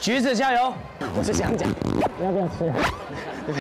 橘子加油！我是想讲，要不要吃？